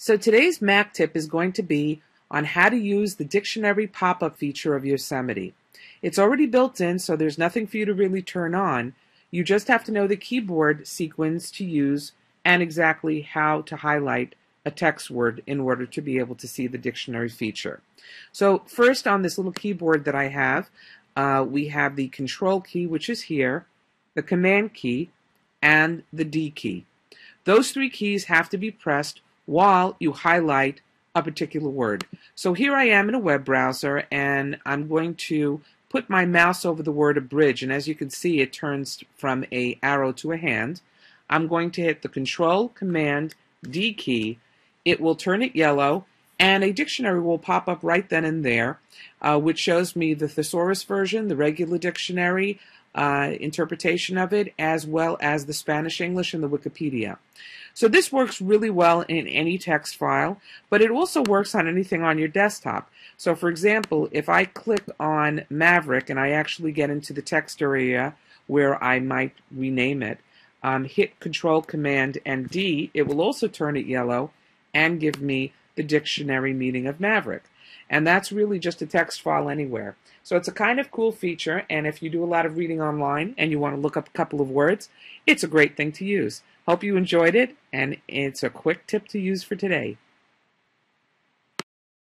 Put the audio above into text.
So today's Mac tip is going to be on how to use the dictionary pop-up feature of Yosemite. It's already built in, so there's nothing for you to really turn on. You just have to know the keyboard sequence to use and exactly how to highlight a text word in order to be able to see the dictionary feature. So first on this little keyboard that I have, uh, we have the control key, which is here, the command key, and the D key. Those three keys have to be pressed while you highlight a particular word. So here I am in a web browser and I'm going to put my mouse over the word abridge and as you can see it turns from a arrow to a hand. I'm going to hit the control command D key. It will turn it yellow and a dictionary will pop up right then and there uh, which shows me the thesaurus version, the regular dictionary, uh, interpretation of it, as well as the Spanish English and the Wikipedia. So this works really well in any text file, but it also works on anything on your desktop. So for example, if I click on Maverick and I actually get into the text area where I might rename it, um, hit Control Command and D, it will also turn it yellow and give me the dictionary meaning of Maverick. And that's really just a text file anywhere. So it's a kind of cool feature, and if you do a lot of reading online and you want to look up a couple of words, it's a great thing to use. Hope you enjoyed it, and it's a quick tip to use for today.